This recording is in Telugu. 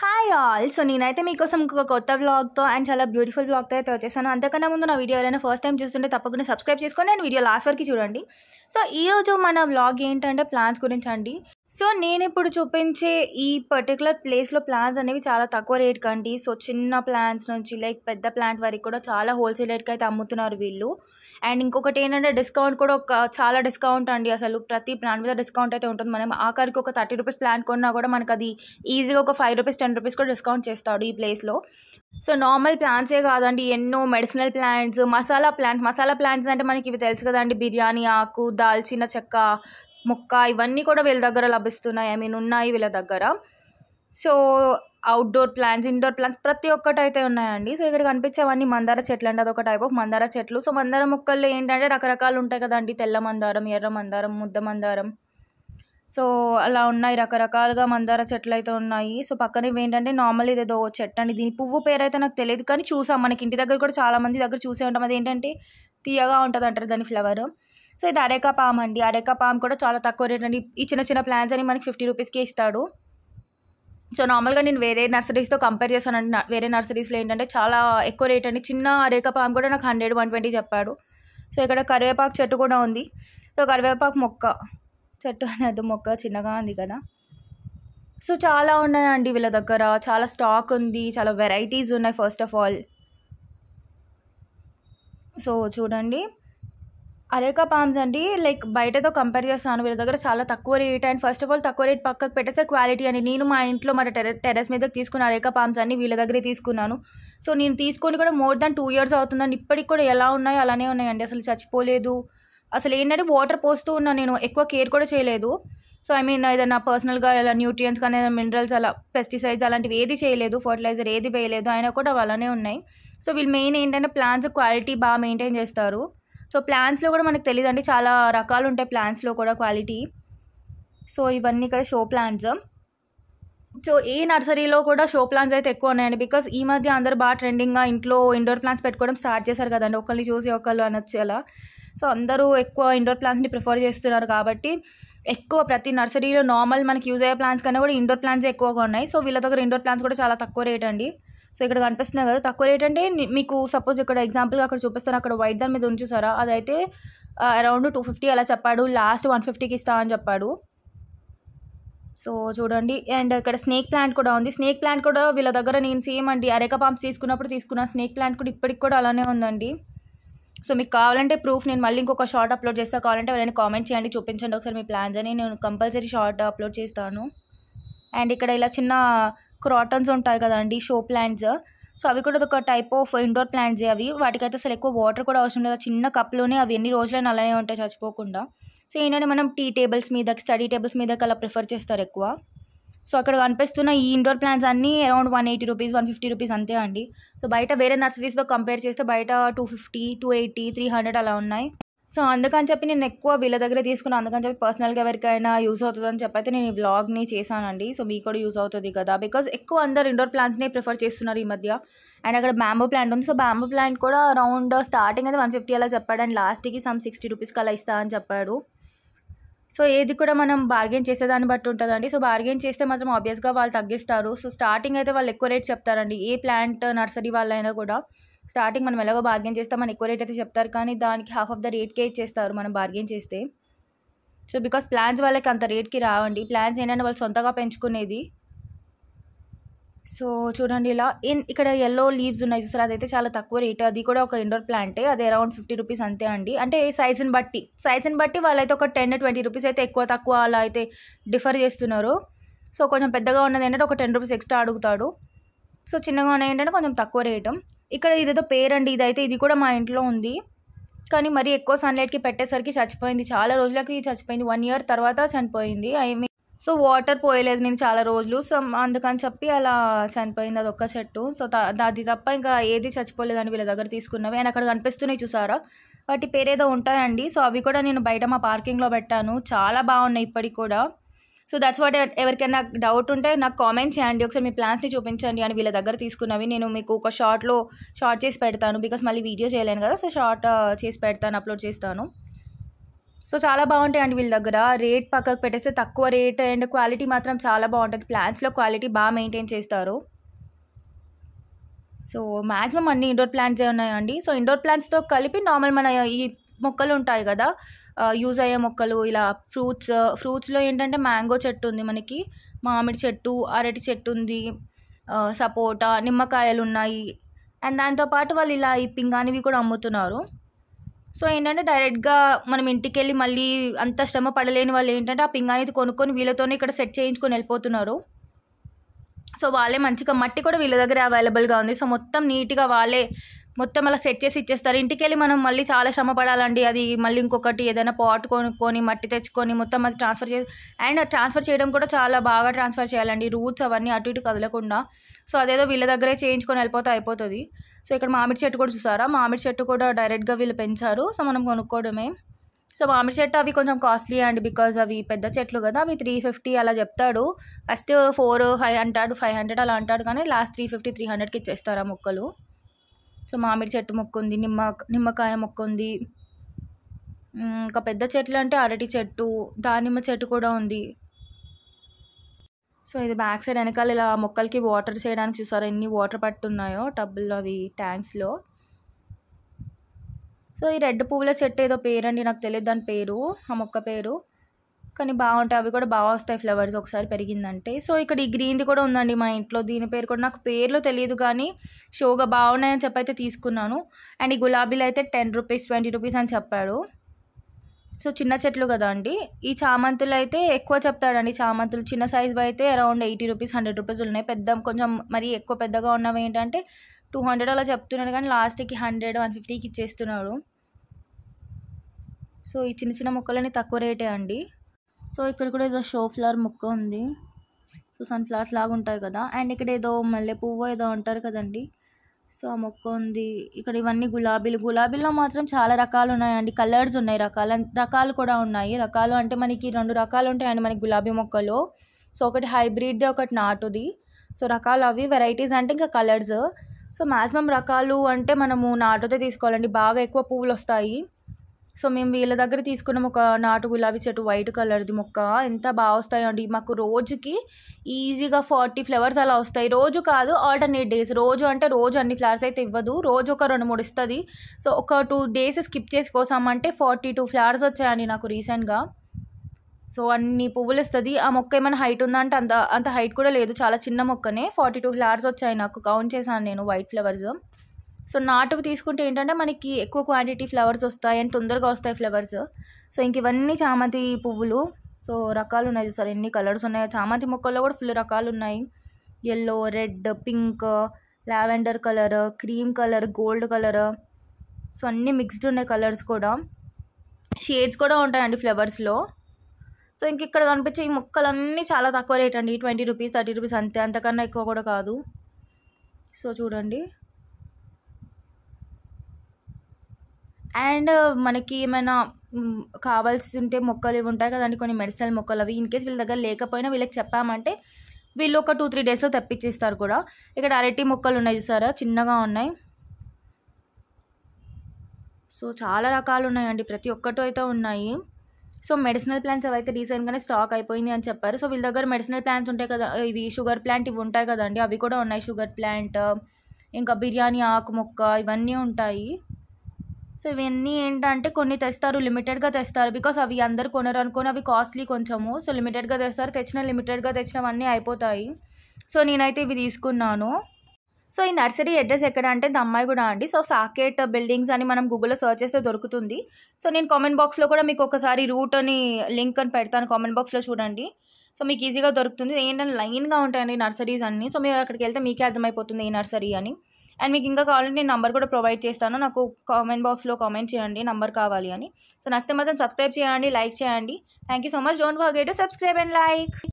హాయ్ ఆల్ సో నేనైతే మీకోసం ఇంకొక కొత్త వ్లాగ్తో అండ్ చాలా బ్యూటిఫుల్ వ్లాగ్తో అయితే వచ్చేసాను. అంతకన్నా ముందు నా వీడియో ఎవరైనా ఫస్ట్ టైం చూస్తుంటే తప్పకుండా సబ్స్క్రైబ్ చేసుకోండి అండ్ వీడియో లాస్ట్ వరకు చూడండి. సో ఈరోజు మన వ్లాగ్ ఏంటంటే ప్లాన్స్ గురించి అండి. సో నేను ఇప్పుడు చూపించే ఈ పర్టికులర్ ప్లేస్లో ప్లాన్స్ అనేవి చాలా తక్కువ రేట్ కండి సో చిన్న ప్లాన్స్ నుంచి లైక్ పెద్ద ప్లాంట్ వరకు కూడా చాలా హోల్సేల్ రేట్కి అయితే అమ్ముతున్నారు వీళ్ళు. అండ్ ఇంకొకటి ఏంటంటే డిస్కౌంట్ కూడా ఒక చాలా డిస్కౌంట్ అండి. అసలు ప్రతి ప్లాంట్ మీద డిస్కౌంట్ అయితే ఉంటుంది. మనం ఆఖరికి ఒక థర్టీ రూపీస్ ప్లాంట్ కొన్నా కూడా మనకు అది ఈజీగా ఒక ఫైవ్ రూపీస్ టెన్ రూపీస్ కూడా డిస్కౌంట్ చేస్తాడు ఈ ప్లేస్లో సో నార్మల్ ప్లాంట్సే కాదండి. ఎన్నో medicinal plants masala plants masala plants అంటే మనకి ఇవి తెలుసు కదండి. బిర్యానీ ఆకు దాల్చిన చెక్క మొక్క ఇవన్నీ కూడా వీళ్ళ దగ్గర లభిస్తున్నాయి. ఐ మీన్ ఉన్నాయి వీళ్ళ దగ్గర. So outdoor plants indoor plants ప్రతి ఒక్కటి అయితే ఉన్నాయండి. సో ఇక్కడ కనిపించేవన్నీ మందార చెట్లు అండి. అదొక టైప్ ఆఫ్ మందార చెట్లు. సో మందార మొక్కల్లో ఏంటంటే రకరకాలు ఉంటాయి కదండి. తెల్ల మందారం ఎర్ర మందారం ముద్ద మందారం. సో అలా ఉన్నాయి. రకరకాలుగా మందార చెట్లు అయితే ఉన్నాయి. సో పక్కన ఇవి ఏంటంటే నార్మల్ ఇదేదో చెట్టు అండి. దీని పువ్వు పేరు అయితే నాకు తెలియదు కానీ చూసాం. మనకి ఇంటి దగ్గర కూడా చాలా మంది దగ్గర చూసే ఉంటాం. అది ఏంటంటే తీయగా ఉంటుంది అంటారు దాని ఫ్లవర్ సో ఇది అరేకా పామ్ అండి. అరేకా పామ్ కూడా చాలా తక్కువ రేట్ అండి. ఈ చిన్న చిన్న ప్లాంట్స్ అని మనకి ఫిఫ్టీ రూపీస్కి ఇస్తాడు. సో నార్మల్గా నేను వేరే నర్సరీస్తో కంపేర్ చేశానండి. వేరే నర్సరీస్లో ఏంటంటే చాలా ఎక్కువ రేట్ అండి. చిన్న అరేకా పామ్ కూడా నాకు హండ్రెడ్ వన్ ట్వంటీ చెప్పాడు. సో ఇక్కడ కరివేపాకు చెట్టు కూడా ఉంది. సో కరివేపాకు మొక్క. చెట్టు అనేది మొక్క చిన్నగా ఉంది కదా. సో చాలా ఉన్నాయండి వీళ్ళ దగ్గర. చాలా స్టాక్ ఉంది. చాలా వెరైటీస్ ఉన్నాయి ఫస్ట్ ఆఫ్ ఆల్ సో చూడండి. అరేకా పామ్స్ అండి లైక్ బయటతో కంపేర్ చేస్తాను వీళ్ళ దగ్గర చాలా తక్కువ rate and first of all తక్కువ రేట్ పక్కకు పెట్టేస్తే క్వాలిటీ అని నేను మా ఇంట్లో మన టెర టెరస్ మీద తీసుకున్న అరేకా పామ్స్ అన్ని వీళ్ళ దగ్గరే తీసుకున్నాను. సో నేను తీసుకొని కూడా మోర్ దాన్ టూ ఇయర్స్ అవుతుందండి ఇప్పటికి కూడా ఎలా ఉన్నాయో అలానే ఉన్నాయండి. అసలు చచ్చిపోలేదు. అసలు ఏంటంటే వాటర్ పోస్తూ ఉన్నా నేను ఎక్కువ కేర్ కూడా చేయలేదు. సో ఐ మీన్ ఏదైనా పర్సనల్గా ఇలా న్యూట్రియన్స్ కానీ మినరల్స్ అలా పెస్టిసైడ్స్ అలాంటివి ఏది చేయలేదు. ఫర్టిలైజర్ ఏది వేయలేదు. అయినా కూడా అవి అలానే ఉన్నాయి. సో వీళ్ళు మెయిన్ ఏంటంటే ప్లాంట్స్ క్వాలిటీ బాగా మెయింటైన్ చేస్తారు. సో ప్లాన్స్లో కూడా మనకు తెలియదండి చాలా రకాలు ఉంటాయి ప్లాన్స్లో కూడా క్వాలిటీ. సో ఇవన్నీ ఇక్కడ షో ప్లాంట్స్ సో ఏ నర్సరీలో కూడా షో ప్లాంట్స్ అయితే ఎక్కువ ఉన్నాయండి. బికాస్ ఈ మధ్య అందరూ బాగా ట్రెండింగ్గా ఇంట్లో ఇండోర్ ప్లాంట్స్ పెట్టుకోవడం స్టార్ట్ చేశారు కదండి. ఒకరిని చూసి ఒకళ్ళు అనొచ్చు అలా. సో అందరూ ఎక్కువ ఇండోర్ ప్లాంట్స్ని ప్రిఫర్ చేస్తున్నారు కాబట్టి ఎక్కువ ప్రతి నర్సరీలో నార్మల్ మనకి యూజ్ అయ్యే ప్లాంట్స్ కన్నా కూడా ఇండోర్ ప్లాంట్స్ ఎక్కువగా ఉన్నాయి. సో వీళ్ళ దగ్గర ఇండోర్ ప్లాంట్స్ కూడా చాలా తక్కువ రేట్ అండి సో ఇక్కడ కనిపిస్తున్నాయి కదా తక్కువ రేట్ అంటే మీకు సపోజ్ ఇక్కడ ఎగ్జాంపుల్గా అక్కడ చూపిస్తాను అక్కడ వైట్ దాని మీద ఉంచుసారా అదైతే అరౌండ్ టూ ఫిఫ్టీ అలా చెప్పాడు లాస్ట్ వన్ ఫిఫ్టీకి ఇస్తా అని చెప్పాడు. సో చూడండి అండ్ ఇక్కడ స్నేక్ ప్లాంట్ కూడా ఉంది. స్నేక్ ప్లాంట్ కూడా వీళ్ళ దగ్గర నేను సేమ్ అండి అరేక పాంప్స్ తీసుకున్నప్పుడు తీసుకున్న స్నేక్ ప్లాంట్ కూడా ఇప్పటికి కూడా అలానే ఉందండి. సో మీకు కావాలంటే ప్రూఫ్ నేను మళ్ళీ ఇంకొక షార్ట్ అప్లోడ్ చేస్తా. కావాలంటే ఎవరైనా కామెంట్ చేయండి చూపించండి. ఒకసారి మీ ప్లాన్స్ అని నేను కంపల్సరీ షార్ట్ అప్లోడ్ చేస్తాను. అండ్ ఇక్కడ ఇలా చిన్న క్రాటన్స్ ఉంటాయి కదండి షో ప్లాంట్స్. సో అవి కూడా ఒక టైప్ ఆఫ్ ఇండోర్ ప్లాంట్స్ అవి. వాటికైతే అసలు ఎక్కువ వాటర్ కూడా అవసరం లేదు. చిన్న కప్లోనే అవి ఎన్ని రోజులైనా అలానే ఉంటాయి చచ్చిపోకుండా. సో ఏంటంటే మనం టీ టేబుల్స్ మీద స్టడీ టేబుల్స్ మీద అలా ప్రిఫర్ చేస్తారు ఎక్కువ. సో అక్కడ కనిపిస్తున్న ఈ ఇండోర్ ప్లాంట్స్ అన్నీ around one eighty rupees one fifty rupees అంతే అండి. సో బయట వేరే నర్సరీస్తో కంపేర్ చేస్తే బయట two fifty two eighty three hundred అలా ఉన్నాయి. సో అందుకని చెప్పి నేను ఎక్కువ వీళ్ళ దగ్గరే తీసుకున్నాను అందుకని చెప్పి పర్సనల్గా ఎవరికైనా యూస్ అవుతుందని చెప్పి అయితే నేను ఈ వ్లాగ్ని చేశానండి. సో మీకు కూడా యూస్ అవుతుంది కదా. బికాజ్ ఎక్కువ అందరు ఇండోర్ ప్లాంట్స్నే ప్రిఫర్ చేస్తున్నారు ఈ మధ్య. అండ్ అక్కడ బ్యాంబో ప్లాంట్ ఉంది. సో బ్యాంబో ప్లాంట్ కూడా అరౌండ్ స్టార్టింగ్ అయితే వన్ ఫిఫ్టీ అలా చెప్పాడు. అండ్ లాస్ట్కి సమ్ సిక్స్టీ రూపీస్కి అలా ఇస్తా అని చెప్పాడు. సో ఏది కూడా మనం బార్గెన్ చేసేదాన్ని బట్టి ఉంటుందండి. సో బార్గెన్ చేస్తే మాత్రం ఆబ్వియస్గా వాళ్ళు తగ్గిస్తారు. సో స్టార్టింగ్ అయితే వాళ్ళు ఎక్కువ రేట్ చెప్తారండి. ఏ ప్లాంట్ నర్సరీ వాళ్ళైనా కూడా. స్టార్టింగ్ మనం ఎలాగో బార్గెన్ చేస్తాం మనం ఎక్కువ రేట్ అయితే చెప్తారు కానీ దానికి హాఫ్ ఆఫ్ ద రేట్కే ఇచ్చేస్తారు మనం బార్గెన్ చేస్తే. సో బికాస్ ప్లాన్స్ వాళ్ళకి అంత రేట్కి రావండి. ప్లాన్స్ ఏంటంటే వాళ్ళు సొంతగా పెంచుకునేది. సో చూడండి ఇలా ఇన్ ఇక్కడ ఎల్లో లీవ్స్ ఉన్నాయి చూసారు? అదైతే చాలా తక్కువ రేట్ అది కూడా ఒక ఇండోర్ ప్లాంటే అది అరౌండ్ ఫిఫ్టీ రూపీస్ అంతే అండి. అంటే సైజుని బట్టి. సైజుని బట్టి వాళ్ళైతే ఒక టెన్ ట్వంటీ రూపీస్ అయితే ఎక్కువ తక్కువ అలా అయితే డిఫర్ చేస్తున్నారు. సో కొంచెం పెద్దగా ఉన్నది ఏంటంటే ఒక టెన్ రూపీస్ ఎక్స్ట్రా అడుగుతాడు. సో చిన్నగా ఉన్నాయి ఏంటంటే కొంచెం తక్కువ రేటు ఇక్కడ ఇదేదో పేరండి ఇదైతే ఇది కూడా మా ఇంట్లో ఉంది. కానీ మరి ఎక్కువ సన్లైట్కి పెట్టేసరికి చచ్చిపోయింది. చాలా రోజులకి చచ్చిపోయింది. వన్ ఇయర్ తర్వాత చనిపోయింది. ఐ మీన్ సో వాటర్ పోయలేదు నేను చాలా రోజులు. సో అందుకని చెప్పి అలా చనిపోయింది అది ఒక్క చెట్టు. సో అది తప్ప ఇంకా ఏది చచ్చిపోలేదని వీళ్ళ దగ్గర తీసుకున్నవి. అండ్ అక్కడ కనిపిస్తున్నాయి చూసారా? వాటి పేరేదో ఉంటాయండి. సో అవి కూడా నేను బయట మా పార్కింగ్లో పెట్టాను. చాలా బాగున్నాయి ఇప్పటికి కూడా. సో దట్స్ వాట్ ఎవరికైనా డౌట్ ఉంటే నాకు కామెంట్ చేయండి. ఒకసారి మీ ప్లాన్స్ని చూపించండి అని వీళ్ళ దగ్గర తీసుకున్నవి. నేను మీకు ఒక షార్ట్లో షార్ట్ చేసి పెడతాను. బికాస్ మళ్ళీ వీడియో చేయలేను కదా సో షార్ట్ చేసి పెడతాను అప్లోడ్ చేస్తాను. సో చాలా బాగుంటాయండి వీళ్ళ దగ్గర. రేట్ పక్కకు పెట్టేస్తే తక్కువ రేట్ అండ్ క్వాలిటీ మాత్రం చాలా బాగుంటుంది. ప్లాంట్స్లో క్వాలిటీ బాగా మెయింటైన్ చేస్తారు. సో మ్యాక్సిమం అన్ని ఇండోర్ ప్లాంట్సే ఉన్నాయండి. సో ఇండోర్ ప్లాంట్స్తో కలిపి నార్మల్ మన ఈ మొక్కలు ఉంటాయి కదా యూజ్ అయ్యే మొక్కలు ఇలా ఫ్రూట్స్ ఫ్రూట్స్లో ఏంటంటే మ్యాంగో చెట్టు ఉంది మనకి మామిడి చెట్టు అరటి చెట్టు ఉంది సపోటా నిమ్మకాయలు ఉన్నాయి అండ్ దాంతోపాటు వాళ్ళు ఇలా ఈ పింగానివి కూడా అమ్ముతున్నారు. సో ఏంటంటే డైరెక్ట్గా మనం ఇంటికి వెళ్ళి మళ్ళీ అంత శ్రమ పడలేని వాళ్ళు ఏంటంటే ఆ పింగానిది కొనుక్కొని వీళ్ళతోనే ఇక్కడ సెట్ చేయించుకొని వెళ్ళిపోతున్నారు. సో వాళ్ళే మంచిగా మట్టి కూడా వీళ్ళ దగ్గర అవైలబుల్గా ఉంది. సో మొత్తం నీట్గా వాళ్ళే మొత్తం అలా సెట్ చేసి ఇచ్చేస్తారు. ఇంటికి వెళ్ళి మనం మళ్ళీ చాలా శ్రమ పడాలండి. అది మళ్ళీ ఇంకొకటి ఏదైనా పాట్ కొనుక్కొని మట్టి తెచ్చుకొని మొత్తం అది ట్రాన్స్ఫర్ చేసి అండ్ ట్రాన్స్ఫర్ చేయడం కూడా చాలా బాగా ట్రాన్స్ఫర్ చేయాలండి. రూట్స్ అవన్నీ అటు ఇటు కదలకుండా. సో అదేదో వీళ్ళ దగ్గరే చేయించుకొని వెళ్ళిపోతే అయిపోతుంది. సో ఇక్కడ మామిడి చెట్టు కూడా చూసారా? మామిడి చెట్టు కూడా డైరెక్ట్గా వీళ్ళు పెంచారు. సో మనం కొనుక్కోవడమే. సో మామిడి చెట్టు అవి కొంచెం కాస్ట్లీ అండి బికాజ్ అవి పెద్ద చెట్లు కదా. అవి త్రీ ఫిఫ్టీ అలా చెప్తాడు. ఫస్ట్ ఫోర్ ఫైవ్ అంటాడు ఫైవ్ హండ్రెడ్ అలా అంటాడు. కానీ లాస్ట్ త్రీ ఫిఫ్టీ త్రీ హండ్రెడ్కి ఇచ్చేస్తారు ఆ మొక్కలు. సో మామిడి చెట్టు మొక్క ఉంది నిమ్మ నిమ్మకాయ మొక్క ఉంది ఇంకా పెద్ద చెట్లు అంటే అరటి చెట్టు దానిమ్మ చెట్టు కూడా ఉంది. సో ఇది బ్యాక్ సైడ్ వెనకాల ఇలా మొక్కలకి వాటర్ చేయడానికి చూసారు ఎన్ని వాటర్ పట్టున్నాయో టబ్బుల్లో అవి ట్యాంక్స్లో. సో ఈ రెడ్ పువ్వుల చెట్టు ఏదో పేరండి నాకు తెలియదు దాని పేరు ఆ మొక్క పేరు. కానీ బాగుంటాయి. అవి కూడా బాగా వస్తాయి ఫ్లవర్స్ ఒకసారి పెరిగిందంటే. సో ఇక్కడ ఈ గ్రీన్ది కూడా ఉందండి మా ఇంట్లో. దీని పేరు కూడా నాకు పేర్లు తెలియదు కానీ షోగా బాగున్నాయని చెప్పి అయితే తీసుకున్నాను. అండ్ ఈ గులాబీలు అయితే టెన్ రూపీస్ ట్వంటీ రూపీస్ అని చెప్పాడు. సో చిన్న చెట్లు కదా అండి. ఈ చామంతులు అయితే ఎక్కువ చెప్తాడండి. చామంతులు చిన్న సైజు అయితే around eighty rupees hundred rupees ఉన్నాయి. పెద్ద కొంచెం మరీ ఎక్కువ పెద్దగా ఉన్నవి ఏంటంటే టూ హండ్రెడ్ అలా చెప్తున్నాడు కానీ లాస్ట్కి హండ్రెడ్ వన్ ఫిఫ్టీకి ఇచ్చేస్తున్నాడు. సో ఈ చిన్న చిన్న మొక్కలని తక్కువ రేటే అండి. సో ఇక్కడ కూడా ఏదో షో ఫ్లవర్ మొక్క ఉంది. సో సన్ఫ్లవర్స్ లాగా ఉంటాయి కదా. అండ్ ఇక్కడ ఏదో మల్లె పువ్వు ఏదో అంటారు కదండి. సో ఆ మొక్క ఉంది. ఇక్కడ ఇవన్నీ గులాబీలు. గులాబీల్లో మాత్రం చాలా రకాలు ఉన్నాయండి. కలర్స్ ఉన్నాయి రకాల రకాలు కూడా ఉన్నాయి. రకాలు అంటే మనకి రెండు రకాలు ఉంటాయండి మనకి గులాబీ మొక్కలో. సో ఒకటి హైబ్రిడ్ది ఒకటి నాటుది. సో రకాలు అవి వెరైటీస్ అంటే ఇంకా కలర్స్. సో మ్యాక్సిమం రకాలు అంటే మనము నాటుదే తీసుకోవాలండి. బాగా ఎక్కువ పువ్వులు వస్తాయి. సో మేము వీళ్ళ దగ్గర తీసుకున్నాం ఒక నాటు గులాబీ చెట్టు వైట్ కలర్ది మొక్క. ఎంత బాగా వస్తాయండి. మాకు రోజుకి ఈజీగా ఫార్టీ ఫ్లవర్స్ అలా వస్తాయి. రోజు కాదు ఆల్టర్నేట్ డేస్. రోజు అంటే రోజు అన్ని ఫ్లవర్స్ అయితే ఇవ్వదు. రోజు ఒక రెండు మూడు ఇస్తుంది. సో ఒక టూ డేస్ స్కిప్ చేసుకోసామంటే ఫార్టీ టూ ఫ్లవర్స్ వచ్చాయండి నాకు రీసెంట్గా. సో అన్ని పువ్వులు ఇస్తుంది. ఆ మొక్క ఏమైనా హైట్ ఉందా అంటే అంత అంత హైట్ కూడా లేదు. చాలా చిన్న మొక్కనే. ఫార్టీ టూ ఫ్లవర్స్ వచ్చాయి నాకు. కౌంట్ చేశాను నేను వైట్ ఫ్లవర్స్. సో నాటువి తీసుకుంటే ఏంటంటే మనకి ఎక్కువ క్వాంటిటీ ఫ్లవర్స్ వస్తాయి అండ్ తొందరగా వస్తాయి ఫ్లవర్స్ సో ఇంక ఇవన్నీ చామంతి పువ్వులు. సో రకాలు ఉన్నాయి సార్ ఎన్ని కలర్స్ ఉన్నాయి. చామంతి మొక్కల్లో కూడా ఫుల్ రకాలు ఉన్నాయి. Yellow red pink lavender colour cream colour gold colour so అన్నీ మిక్స్డ్ ఉన్నాయి కలర్స్ కూడా. షేడ్స్ కూడా ఉంటాయండి ఫ్లవర్స్లో సో ఇంక ఇక్కడ కనిపించే ఈ మొక్కలన్నీ చాలా తక్కువ రేట్ అండి. ట్వంటీ రూపీస్ థర్టీ రూపీస్ అంతే. అంతకన్నా ఎక్కువ కూడా కాదు. సో చూడండి. అండ్ మనకి ఏమైనా కావాల్సి ఉంటే మొక్కలు ఇవి ఉంటాయి కదండి కొన్ని మెడిసినల్ మొక్కలు అవి. ఇన్ కేస్ వీళ్ళ దగ్గర లేకపోయినా వీళ్ళకి చెప్పామంటే వీళ్ళు ఒక టూ త్రీ డేస్లో తెప్పించేస్తారు కూడా. ఇక్కడ అరటి మొక్కలు ఉన్నాయి చూసారా? చిన్నగా ఉన్నాయి. సో చాలా రకాలు ఉన్నాయండి. ప్రతి ఒక్కటి అయితే ఉన్నాయి. సో మెడిసినల్ ప్లాంట్స్ అవైతే రీసెంట్గానే స్టాక్ అయిపోయింది అని చెప్పారు. సో వీళ్ళ దగ్గర మెడిసినల్ ప్లాంట్స్ ఉంటాయి కదా ఇవి షుగర్ ప్లాంట్ ఇవి ఉంటాయి కదండి. అవి కూడా ఉన్నాయి షుగర్ ప్లాంట్. ఇంకా బిర్యానీ ఆకు మొక్క ఇవన్నీ ఉంటాయి. సో ఇవన్నీ ఏంటంటే కొన్ని తెస్తారు లిమిటెడ్గా తెస్తారు. బికాస్ అవి అందరు కొనరు అనుకుని అవి కాస్ట్లీ కొంచెము. సో లిమిటెడ్గా తెస్తారు తెచ్చిన లిమిటెడ్గా తెచ్చినవన్నీ అయిపోతాయి. సో నేనైతే ఇవి తీసుకున్నాను. సో ఈ నర్సరీ అడ్రస్ ఎక్కడ అంటే దమ్మాయి కూడా అండి. సో సాకేట్ బిల్డింగ్స్ అని మనం గూగుల్లో సర్చ్ చేస్తే దొరుకుతుంది. సో నేను కామెంట్ బాక్స్లో కూడా మీకు ఒకసారి రూట్ అని లింక్ అని పెడతాను కామెంట్ బాక్స్లో చూడండి. సో మీకు ఈజీగా దొరుకుతుంది. ఏంటంటే లైన్గా ఉంటాయండి నర్సరీస్ అన్నీ. సో మీరు అక్కడికి వెళ్తే మీకే అర్థమైపోతుంది ఈ నర్సరీ అని. అండ్ మీకు ఇంకా కావాలంటే నేను నెంబర్ కూడా ప్రొవైడ్ చేస్తాను. నాకు కామెంట్ బాక్స్లో కామెంట్ చేయండి. నంబర్ కావాలి అని. సో నచ్చితే మాత్రం సబ్స్క్రైబ్ చేయండి లైక్ చేయండి. Thank you so much don't forget to subscribe and like